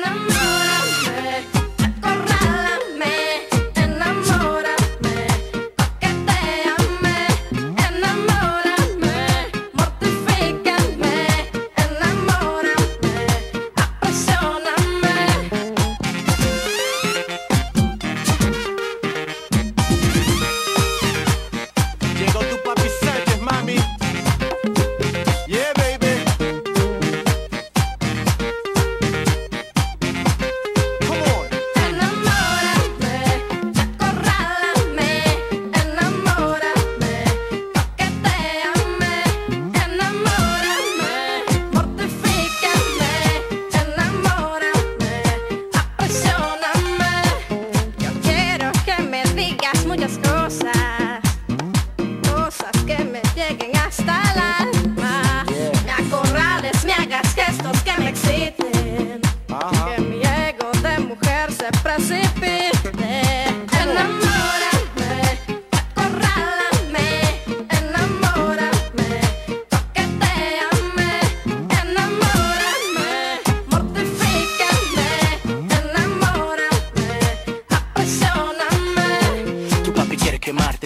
na na na hasta el alma. Me acorrales, me hagas gestos que me exciten. Que mi ego de mujer se precipite.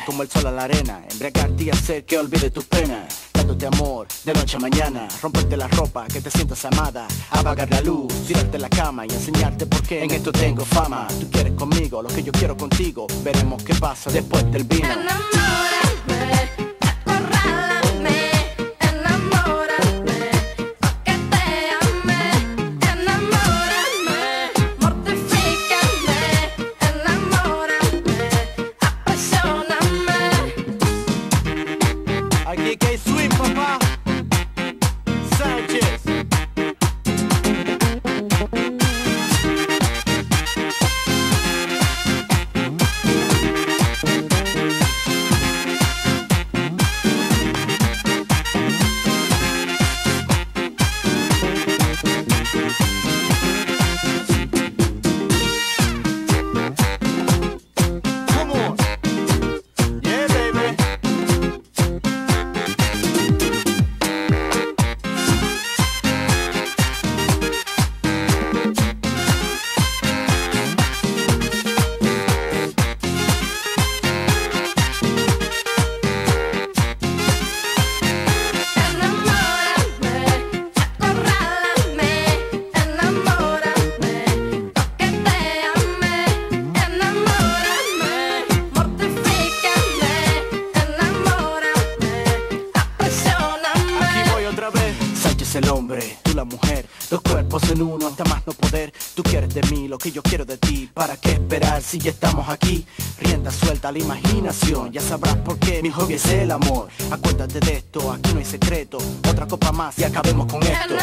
Como el sol a la arena, embriagarte y hacer que olvide tus penas. Dándote amor de noche a mañana, romperte la ropa, que te sientas amada, apagar la luz, tirarte la cama y enseñarte por qué en esto tengo fama. Tú quieres conmigo, lo que yo quiero contigo, veremos qué pasa después del vino. gay swim, papa. El hombre, tú la mujer, dos cuerpos en uno hasta más no poder. Tú quieres de mí lo que yo quiero de ti. ¿Para qué esperar si ya estamos aquí? Rienda suelta la imaginación, ya sabrás por qué mi hobby es el amor. Acuérdate de esto, aquí no hay secreto. Otra copa más y acabemos con esto.